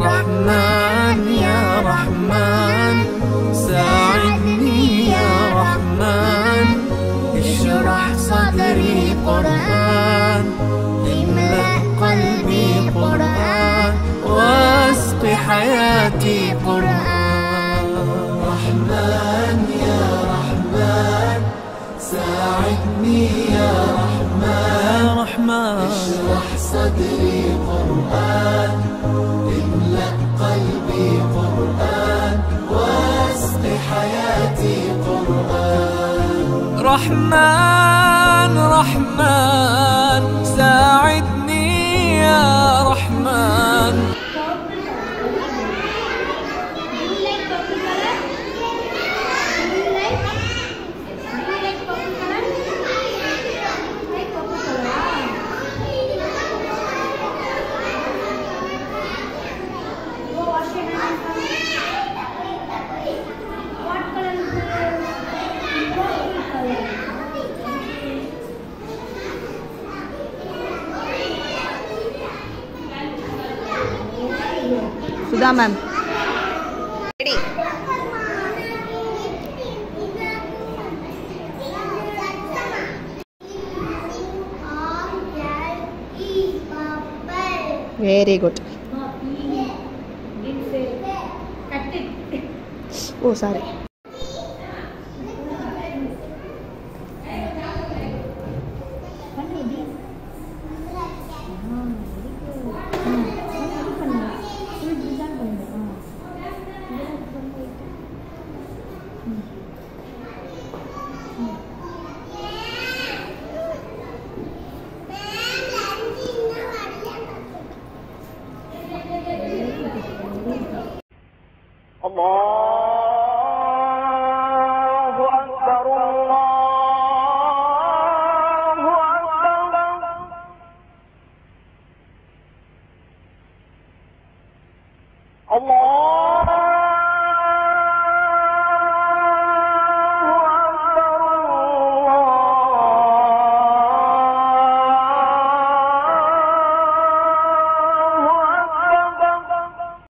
رحمن يا رحمن ساعدني يا رحمن. اشرح صدري قرآن املأ قلبي قرآن واسق حياتي قرآن. رحمن يا رحمن ساعدني يا رحمن. يا رحمن. اشرح صدري قرآن. رحمن رحمن ساعدني. Sudha ma'am very good oh sorry الله